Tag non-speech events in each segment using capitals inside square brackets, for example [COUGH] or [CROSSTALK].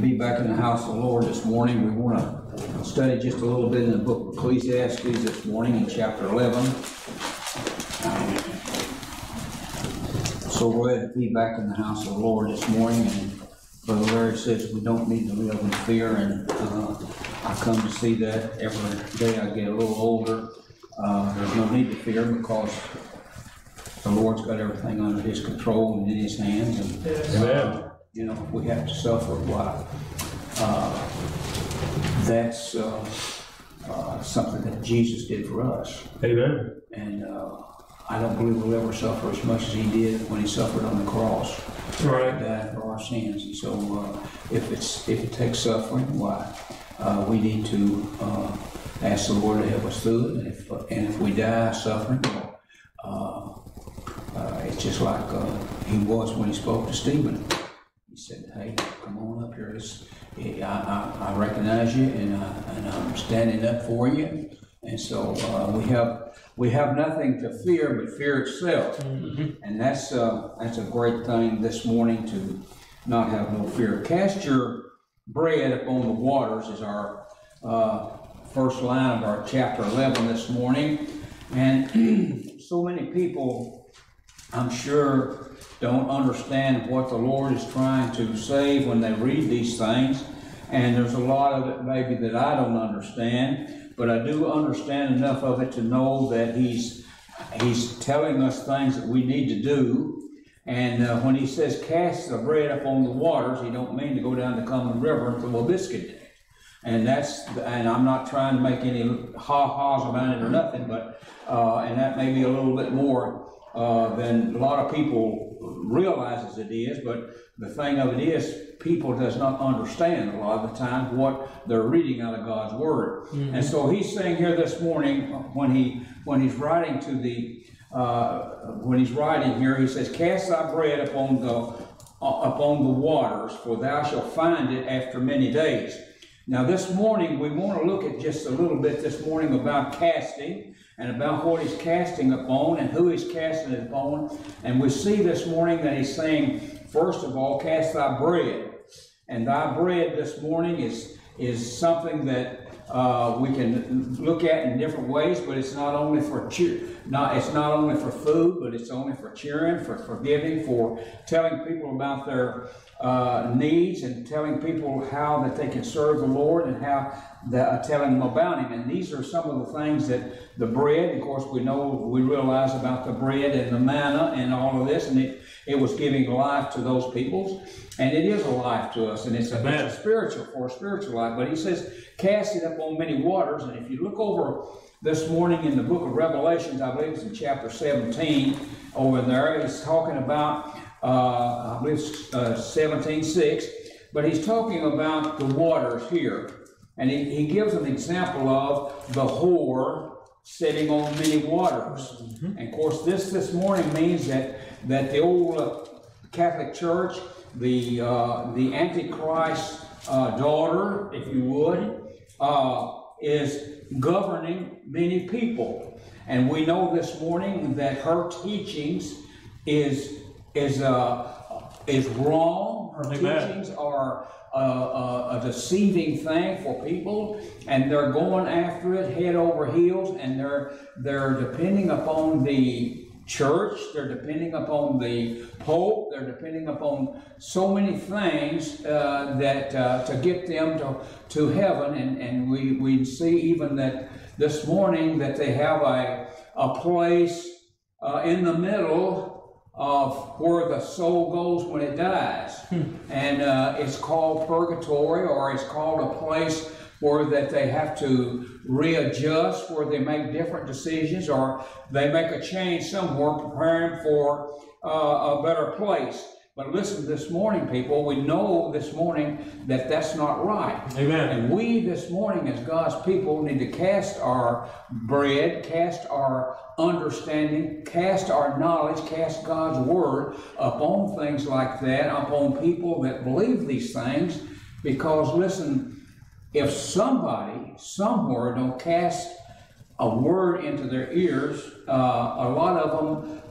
be back in the house of the Lord this morning. We want to study just a little bit in the book of Ecclesiastes this morning in chapter 11. So we're glad to be back in the house of the Lord this morning. And Brother Larry says we don't need to live in fear, and uh, I come to see that every day I get a little older. Uh, There's no need to fear because the Lord's got everything under His control and in His hands. And Amen. You know, we have to suffer, why? Uh, That's uh, uh, something that Jesus did for us. Amen. And uh, I don't believe we'll ever suffer as much as he did when he suffered on the cross. Right. Died for our sins. And so uh, if it's, if it takes suffering, why? Uh, We need to uh, ask the Lord to help us through it. And if, and if we die suffering, uh, uh, it's just like uh, he was when he spoke to Stephen. Said, "Hey, come on up here. I, I, I recognize you, and, I, and I'm standing up for you." And so uh, we have we have nothing to fear but fear itself, and that's uh, that's a great thing this morning to not have no fear. Cast your bread upon the waters is our uh, first line of our chapter 11 this morning, and [CLEARS THROAT] so many people I'm sure don't understand what the Lord is trying to say when they read these things. And there's a lot of it maybe that I don't understand, but I do understand enough of it to know that He's He's telling us things that we need to do. And uh, when He says cast the bread upon the waters, He don't mean to go down the Cumberland River and throw a biscuit. And that's, and I'm not trying to make any ha-has about it or nothing, but, uh, and that may be a little bit more, uh, than a lot of people realizes it is, but the thing of it is, people does not understand a lot of the time what they're reading out of God's Word. And so he's saying here this morning, when he, when he's writing to the, uh, when he's writing here, he says, cast thy bread upon the, uh, upon the waters, for thou shalt find it after many days. Now, this morning, we want to look at just a little bit this morning about casting and about what he's casting upon and who he's casting it upon. And we see this morning that he's saying, first of all, cast thy bread. And thy bread this morning is, is something that uh, we can look at in different ways, but it's not only for cheer, not it's not only for food, but it's only for cheering, for forgiving, for telling people about their uh, needs and telling people how that they can serve the Lord and how the, uh, telling them about Him. And these are some of the things that the bread, of course, we know we realize about the bread and the manna and all of this, and it it was giving life to those peoples, and it is a life to us, and it's a, it's a spiritual for a spiritual life. But He says, cast it up on many waters, and if you look over this morning in the book of Revelations, I believe it's in chapter 17 over there, he's talking about, uh, I believe it's uh, 17 6, but he's talking about the waters here. And he, he gives an example of the whore sitting on many waters. And of course, this this morning means that, that the old uh, Catholic Church, the, uh, the Antichrist uh, daughter, if you would, uh, is governing many people. And we know this morning that her teachings is, is, uh, is wrong. Her Amen. teachings are a, a, a deceiving thing for people, and they're going after it head over heels, and they're, they're depending upon the church, they're depending upon the Pope, they're depending upon so many things uh, that uh, to get them to, to heaven. And, and we, we see even that this morning that they have a, a place uh, in the middle of where the soul goes when it dies. And uh, it's called purgatory, or it's called a place where that they have to readjust, or they make different decisions, or they make a change somewhere, preparing for uh, a better place. But listen, this morning, people, we know this morning that that's not right. Amen. And we this morning, as God's people, need to cast our bread, cast our understanding, cast our knowledge, cast God's word upon things like that, upon people that believe these things. Because listen, if somebody somewhere don't cast a word into their ears, uh, a lot of them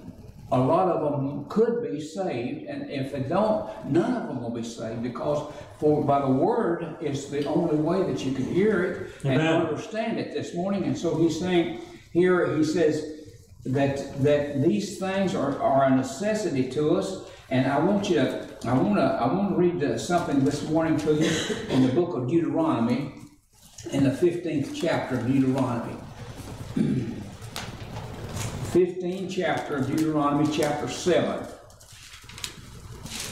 a lot of them could be saved, and if they don't, none of them will be saved because for by the word is the only way that you can hear it and understand it this morning. And so he's saying here, he says that that these things are, are a necessity to us. And I want you to, I want to, I want to read something this morning to you in the book of Deuteronomy, in the fifteenth chapter of Deuteronomy. [CLEARS THROAT] 15th chapter of Deuteronomy, chapter 7.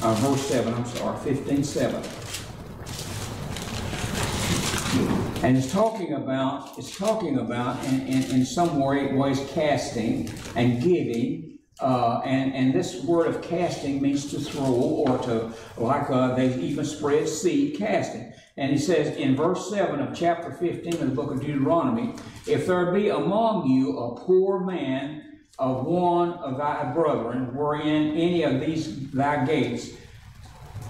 Uh, verse 7, I'm sorry, 15, 7. And it's talking about, it's talking about in, in, in some way, ways casting and giving. Uh, and, and this word of casting means to throw or to, like uh, they even spread seed casting. And he says in verse 7 of chapter 15 of the book of Deuteronomy, if there be among you a poor man of one of thy brethren, wherein any of these thy gates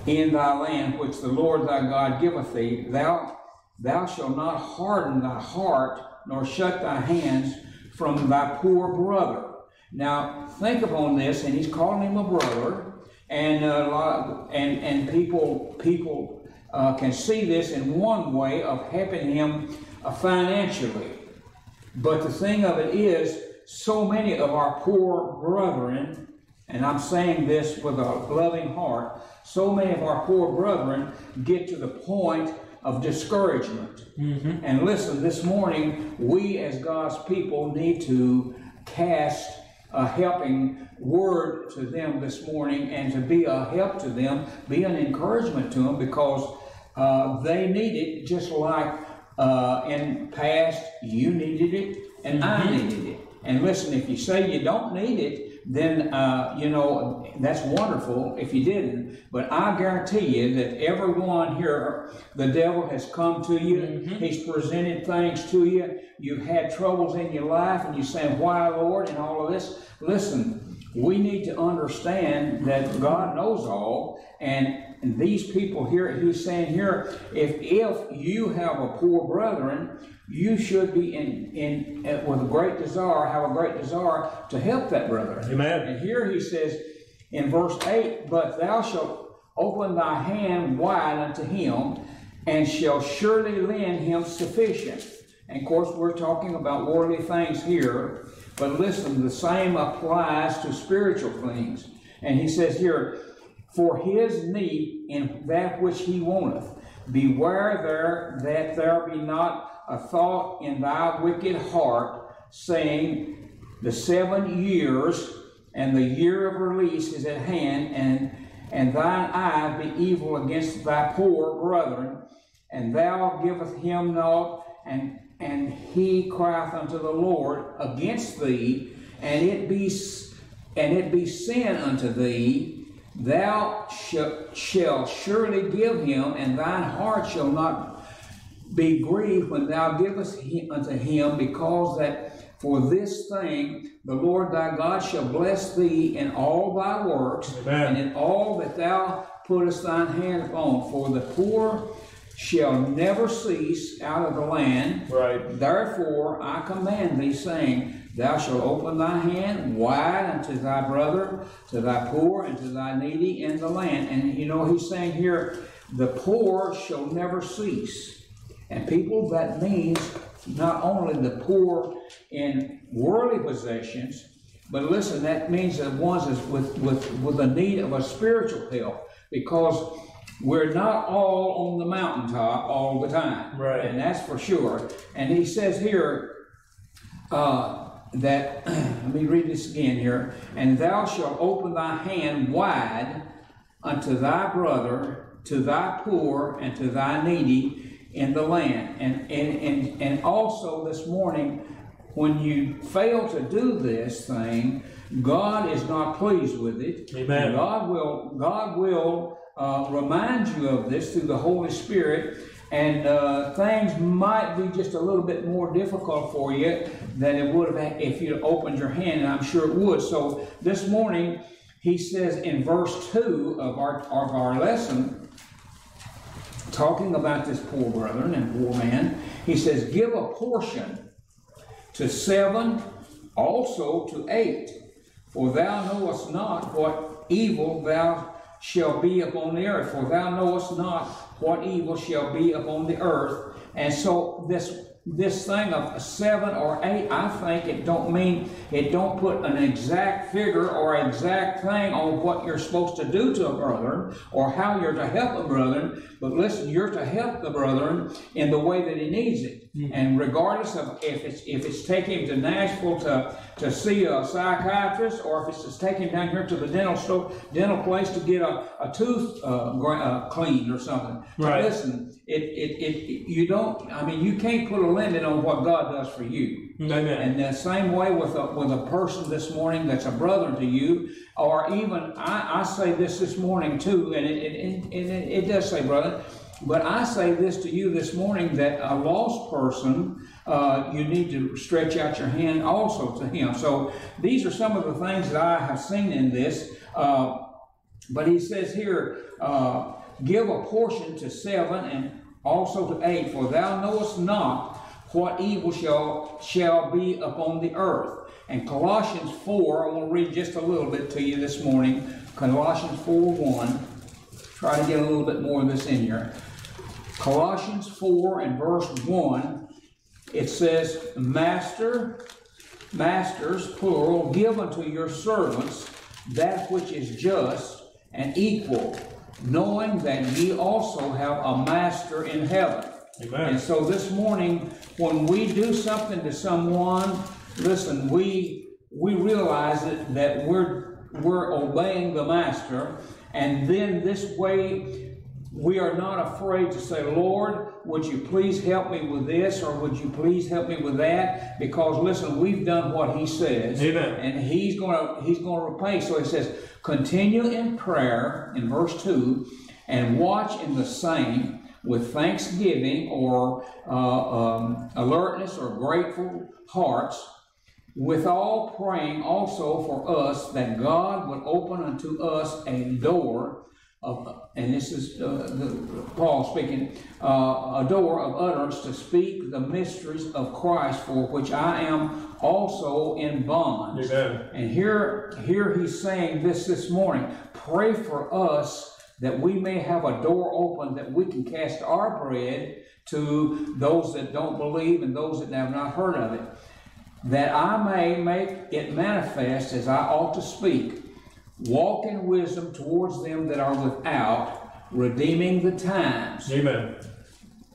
in thy land which the Lord thy God giveth thee, thou thou shalt not harden thy heart, nor shut thy hands from thy poor brother. Now think upon this, and he's calling him a brother, and uh, and and people people uh, can see this in one way of helping him uh, financially. But the thing of it is, so many of our poor brethren, and I'm saying this with a loving heart, so many of our poor brethren get to the point of discouragement. And listen, this morning, we as God's people need to cast a helping word to them this morning and to be a help to them, be an encouragement to them because uh, they need it just like uh, in past you needed it and I needed it. And listen, if you say you don't need it, then uh, you know that's wonderful if you didn't. But I guarantee you that everyone here, the devil has come to you. He's presented things to you. You've had troubles in your life, and you're saying, "Why, Lord?" and all of this. Listen, we need to understand that God knows all, and and these people here, he's saying here, if if you have a poor brethren, you should be in in uh, with a great desire, have a great desire to help that brother. Amen. And here he says in verse eight, but thou shalt open thy hand wide unto him, and shall surely lend him sufficient. And of course, we're talking about worldly things here, but listen, the same applies to spiritual things. And he says here, for his need in that which he wanteth. Beware there that there be not a thought in thy wicked heart, saying, The seven years and the year of release is at hand, and and thine eye be evil against thy poor brethren, and thou givest him naught, and and he crieth unto the Lord against thee, and it be and it be sin unto thee, thou sh- shalt surely give him, and thine heart shall not be grieved when thou givest he- unto him, because that for this thing the Lord thy God shall bless thee in all thy works, Amen. and in all that thou puttest thine hand upon. For the poor shall never cease out of the land. Right. Therefore I command thee, saying, Thou shalt open thy hand wide unto thy brother, to thy poor, and to thy needy in the land. And you know, he's saying here, the poor shall never cease. And people, that means not only the poor in worldly possessions, but listen, that means the ones that's with, with, with a need of a spiritual help. Because we're not all on the mountaintop all the time. Right. And that's for sure. And he says here, uh, that, [CLEARS THROAT] let me read this again here. And thou shalt open thy hand wide unto thy brother, to thy poor, and to thy needy in the land. And, and, and, and also this morning, when you fail to do this thing, God is not pleased with it. Amen. God will, God will uh, remind you of this through the Holy Spirit, and uh, things might be just a little bit more difficult for you than it would have if you'd opened your hand, and I'm sure it would. So this morning, he says in verse 2 of our, of our lesson, talking about this poor brethren and poor man, he says, Give a portion to seven, also to eight. For thou knowest not what evil thou shall be upon the earth. For thou knowest not what evil shall be upon the earth. And so this this thing of seven or eight, I think it don't mean, it don't put an exact figure or exact thing on what you're supposed to do to a brother or how you're to help a brother. But listen, you're to help the brother in the way that he needs it. Mm-hmm. And regardless of if it's if it's taking him to Nashville to, to see a psychiatrist or if it's just taking him down here to the dental store, dental place to get a, a tooth uh, uh, cleaned or something. Right. listen, it, it, it, you don't, I mean, you can't put a limit on what God does for you. Amen. And the same way with a, with a person this morning that's a brother to you, or even, I, I say this this morning too, and it, it, it, it, does say brother, but I say this to you this morning that a lost person, uh, you need to stretch out your hand also to him. So these are some of the things that I have seen in this. Uh, but he says here, uh, give a portion to seven and also to eight, for thou knowest not what evil shall, shall be upon the earth. And Colossians 4, I to read just a little bit to you this morning. Colossians 4 1. Try to get a little bit more of this in here. Colossians 4 and verse 1, it says, Master, masters, plural, give unto your servants that which is just and equal knowing that ye also have a master in heaven. Amen. And so this morning, when we do something to someone, listen, we we realize that, that we're we're obeying the master, and then this way we are not afraid to say, Lord, would you please help me with this or would you please help me with that? Because listen, we've done what he says. Amen. And he's gonna he's gonna repay. So he says, continue in prayer in verse 2 and watch in the same with thanksgiving or uh, um, alertness or grateful hearts, with all praying also for us that God would open unto us a door of, and this is uh, the, Paul speaking, uh, a door of utterance to speak the mysteries of Christ, for which I am also in bonds. Amen. And here, here he's saying this this morning. Pray for us that we may have a door open that we can cast our bread to those that don't believe and those that have not heard of it, that I may make it manifest as I ought to speak Walk in wisdom towards them that are without, redeeming the times. Amen.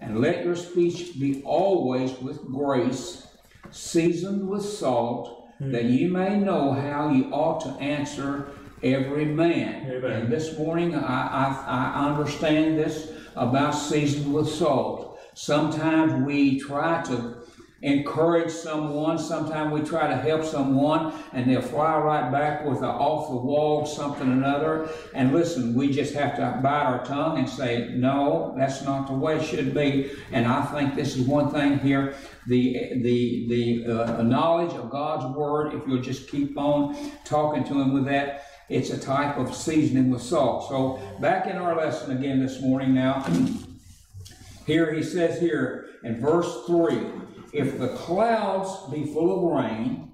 And let your speech be always with grace, seasoned with salt, hmm. that you may know how you ought to answer every man. Amen. And this morning, I, I, I understand this about seasoned with salt. Sometimes we try to encourage someone. Sometimes we try to help someone and they'll fly right back with an off the wall something or another. And listen, we just have to bite our tongue and say, no, that's not the way it should be. And I think this is one thing here. The, the, the uh, knowledge of God's word, if you'll just keep on talking to him with that, it's a type of seasoning with salt. So back in our lesson again this morning now, here he says here in verse 3, if the clouds be full of rain,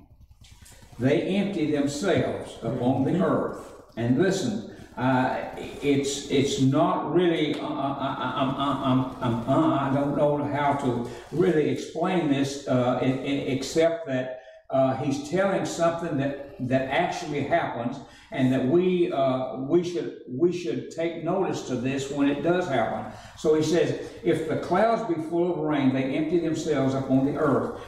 they empty themselves upon the mm-hmm. earth. And listen, uh, it's it's not really. Uh, I, I, I, I, don't know how to really explain this, uh, except that uh, he's telling something that that actually happens, and that we uh, we should we should take notice to this when it does happen. So he says, if the clouds be full of rain, they empty themselves upon the earth.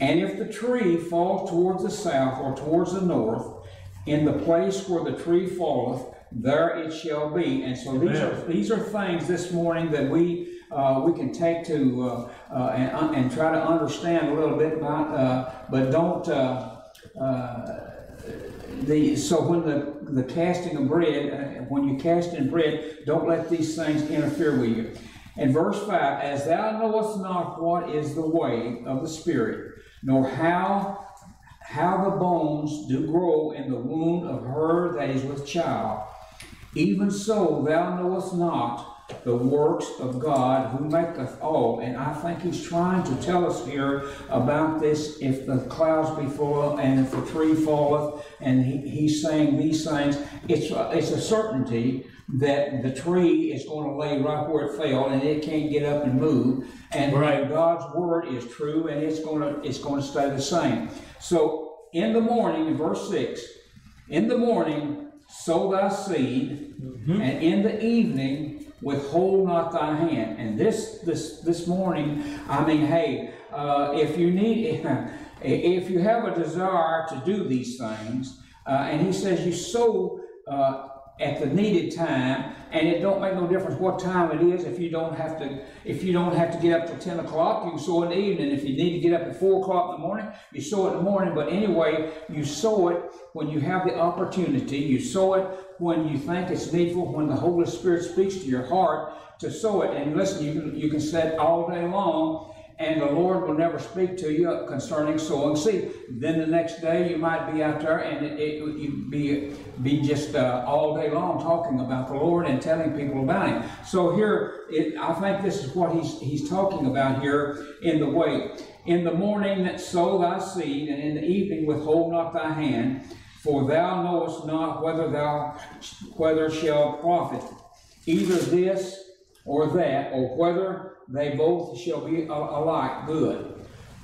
And if the tree falls towards the south or towards the north, in the place where the tree falleth, there it shall be. And so these are these are things this morning that we uh, we can take to uh, uh, and, and, try to understand a little bit about, uh, but don't. The so when the the casting of bread, when you cast in bread, don't let these things interfere with you. And verse 5, as thou knowest not what is the way of the Spirit, nor how how the bones do grow in the womb of her that is with child, even so thou knowest not the works of God who maketh all. And I think he's trying to tell us here about this if the clouds be full and if the tree falleth, and he, he's saying these things, it's, a- it's a certainty that the tree is going to lay right where it fell and it can't get up and move. And Right. God's word is true and it's going to it's going to stay the same. So in the morning, in verse six, in the morning sow thy seed, mm-hmm. and in the evening withhold not thy hand. And this this this morning, I mean, hey, uh, if you need, [LAUGHS] if you have a desire to do these things, uh, and he says you sow. Uh, at the needed time, and it don't make no difference what time it is. If you don't have to, if you don't have to get up till ten o'clock, you sow in the evening. If you need to get up at four o'clock in the morning, you sow it in the morning. But anyway, you sow it when you have the opportunity. You sow it when you think it's needful. When the Holy Spirit speaks to your heart to sow it. And listen, you can you can sit all day long and the Lord will never speak to you concerning sowing seed. Then the next day you might be out there and it, it you be be just uh, all day long talking about the Lord and telling people about Him. So here, it, I think this is what he's he's talking about here in the way. In the morning that sow thy seed, and in the evening withhold not thy hand, for thou knowest not whether thou whether shall profit either this or that, or whether they both shall be alike good.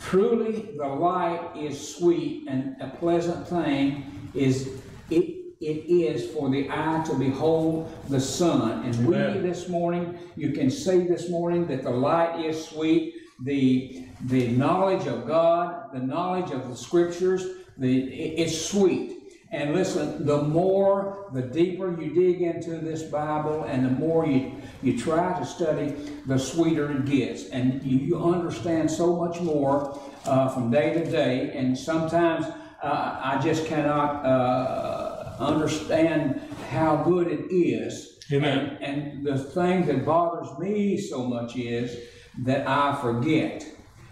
Truly, the light is sweet, and a pleasant thing is it. It is for the eye to behold the sun. And we this morning, you can say this morning that the light is sweet. The the knowledge of God, the knowledge of the Scriptures, the it- it's sweet. And listen, the more, the deeper you dig into this Bible and the more you, you try to study, the sweeter it gets. And you, you understand so much more uh, from day to day. And sometimes uh, I just cannot uh, understand how good it is. Amen. And, and the thing that bothers me so much is that I forget.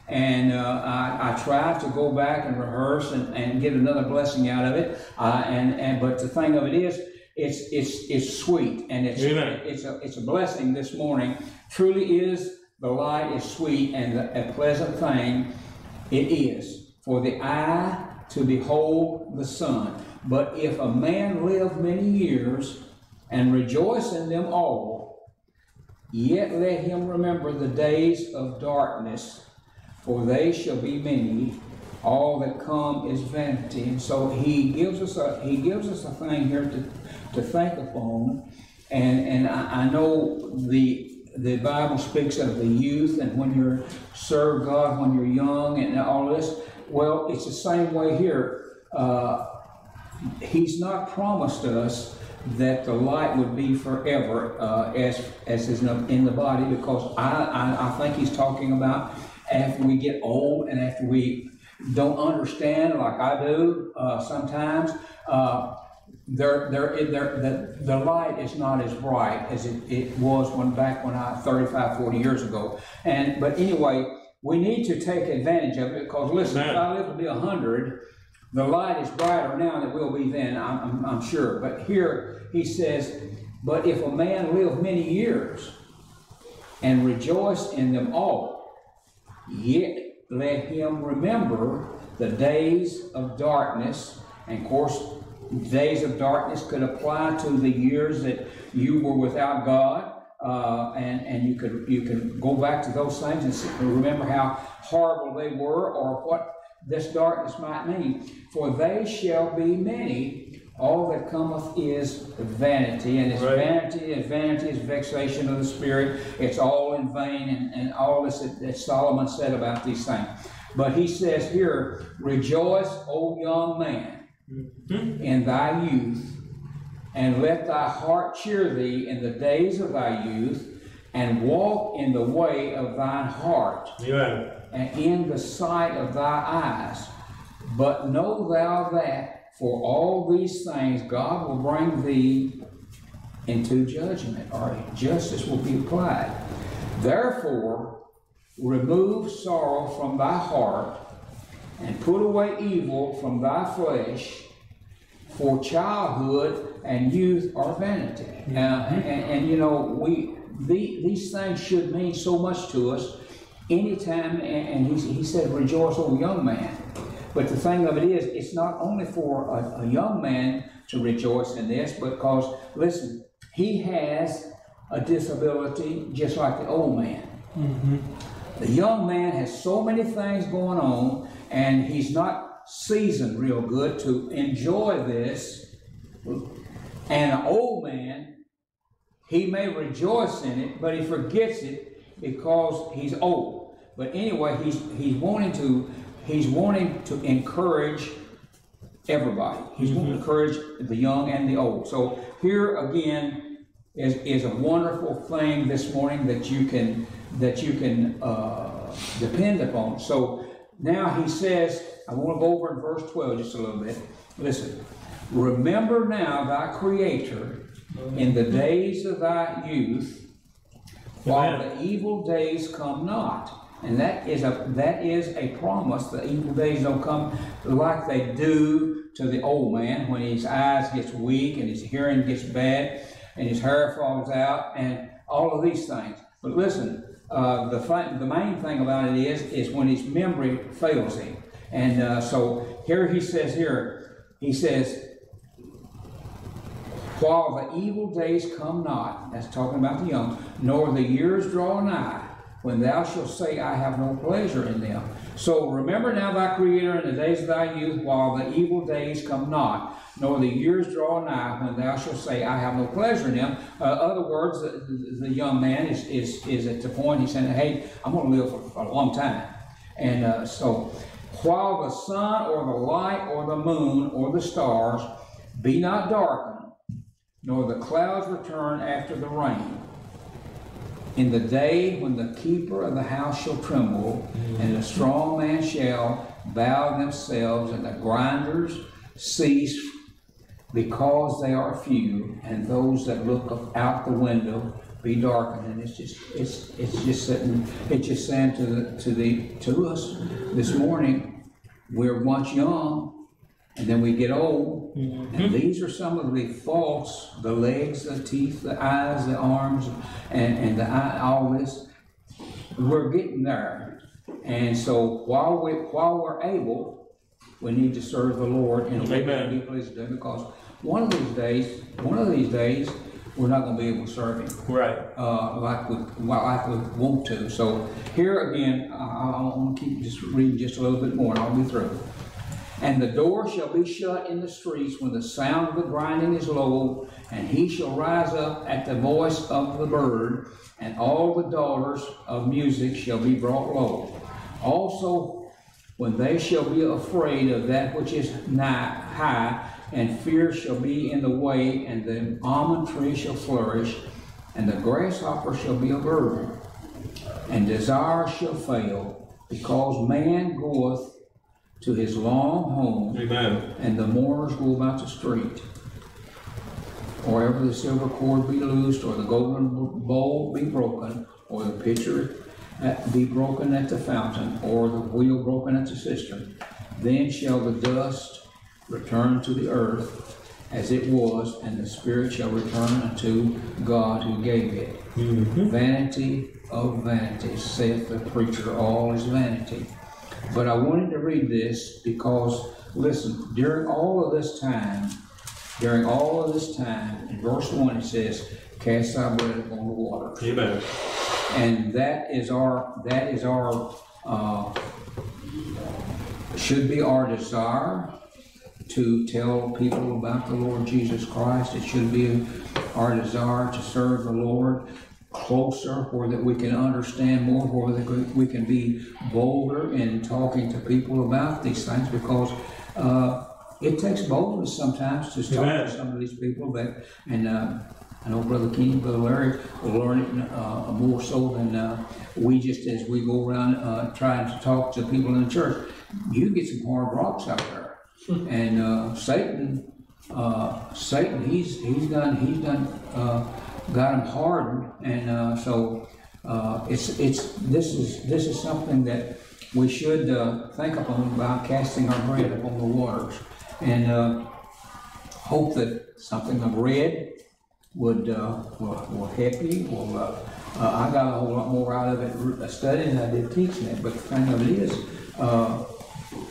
And uh, I, I try to go back and rehearse and, and get another blessing out of it. Uh, and, and but the thing of it is, it's it's it's sweet and it's Amen. it's a it's a blessing this morning. Truly is the light is sweet and a pleasant thing it is for the eye to behold the sun. But if a man live many years and rejoice in them all, Yet let him remember the days of darkness, for they shall be many. All that come is vanity. And so he gives us a he gives us a thing here to, to think upon. And and I, I know the the Bible speaks of the youth and when you're serve God when you're young and all this. Well, it's the same way here. Uh, he's not promised us that the light would be forever uh, as as is in the, body because I, I I think he's talking about after we get old and after we don't understand like I do uh, sometimes uh, there there there the, the light is not as bright as it, it was when back when I 35 40 years ago and but anyway we need to take advantage of it because listen if I live to be 100 the light is brighter now than it will be then, I'm, I'm, I'm sure. But here he says, But if a man live many years and rejoice in them all, yet let him remember the days of darkness. And of course, days of darkness could apply to the years that you were without God. Uh, and and you could you could go back to those things and remember how horrible they were, or what this darkness might mean. For they shall be many. All that cometh is vanity, and it's Right. vanity, and vanity is vexation of the spirit. It's all in vain, and, and all this that, that Solomon said about these things. But he says here, Rejoice, O young man, mm-hmm. in thy youth, and let thy heart cheer thee in the days of thy youth, and walk in the way of thine heart Amen. and in the sight of thy eyes. But know thou that for all these things God will bring thee into judgment, or justice will be applied. Therefore, remove sorrow from thy heart, and put away evil from thy flesh, for childhood and youth are vanity. Uh, and, and, you know, we the, these things should mean so much to us anytime, and, and he, he said, rejoice, O young man. But the thing of it is, it's not only for a, a young man to rejoice in this, because, listen, he has a disability just like the old man. Mm-hmm. The young man has so many things going on, and he's not seasoned real good to enjoy this. And an old man, he may rejoice in it, but he forgets it because he's old. But anyway, he's he's wanting to he's wanting to encourage everybody. He's wanting to encourage the young and the old. So here again is, is a wonderful thing this morning that you can that you can uh, depend upon. So now he says, I want to go over in verse 12 just a little bit. Listen, remember now thy creator in the days of thy youth, while Amen. the evil days come not. And that is a that is a promise. The evil days don't come like they do to the old man when his eyes gets weak and his hearing gets bad and his hair falls out and all of these things. But listen, uh, the th- the main thing about it is is when his memory fails him. And uh, so here he says here he says while the evil days come not, that's talking about the young, nor the years draw nigh, when thou shalt say, I have no pleasure in them. So remember now thy Creator in the days of thy youth, while the evil days come not, nor the years draw nigh, when thou shalt say, I have no pleasure in them. Uh, other words, the, the, young man is, is, is at the point he's saying, Hey, I'm going to live for, for a long time. And uh, so, while the sun or the light or the moon or the stars be not darkened, nor the clouds return after the rain. In the day when the keeper of the house shall tremble, and the strong man shall bow themselves, and the grinders cease because they are few, and those that look out the window be darkened. And it's just it's it's just sitting it's just saying to the to the to us this morning, we're once young, and then we get old, and these are some of the faults the legs, the teeth, the eyes, the arms, and, and the eye, all this. We're getting there. And so while, we, while we're able, we need to serve the Lord in a way that Amen. He pleases Him because one of these days, one of these days, we're not going to be able to serve Him Right. uh, like we like we want to. So here again, I, I want to keep just reading just a little bit more, and I'll be through. And the door shall be shut in the streets when the sound of the grinding is low, and he shall rise up at the voice of the bird, and all the daughters of music shall be brought low. Also, when they shall be afraid of that which is nigh, high, and fear shall be in the way, and the almond tree shall flourish, and the grasshopper shall be a burden, and desire shall fail, because man goeth to his long home, Amen. and the mourners go about the street. Or ever the silver cord be loosed, or the golden bowl be broken, or the pitcher be broken at the fountain, or the wheel broken at the cistern, then shall the dust return to the earth as it was, and the spirit shall return unto God who gave it. Mm-hmm. Vanity of vanities, saith the preacher, all is vanity. But I wanted to read this because, listen, during all of this time, during all of this time, in verse 1 it says, Cast thy bread upon the water. Amen. And that is our, that is our, uh, should be our desire to tell people about the Lord Jesus Christ. It should be our desire to serve the Lord closer, where that we can understand more, where that we can be bolder in talking to people about these things, because uh, it takes boldness sometimes to talk Amen. to some of these people. But and uh, I know Brother King, Brother Larry will learn it uh, more so than uh, we just as we go around uh, trying to talk to people in the church. You get some hard rocks out there, and uh, Satan, uh, Satan, he's he's done he's done uh, got them hardened, and uh, so uh, it's it's this is this is something that we should uh, think upon about casting our bread upon the waters, and uh, hope that something I've read would, uh, will, will help you, will, uh, uh, I got a whole lot more out of it r- studying than I did teaching it, but the thing of it is, uh,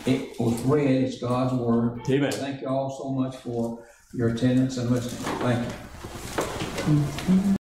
it was read, it's God's word. Amen. Thank you all so much for your attendance and listening. Thank you. いいですね。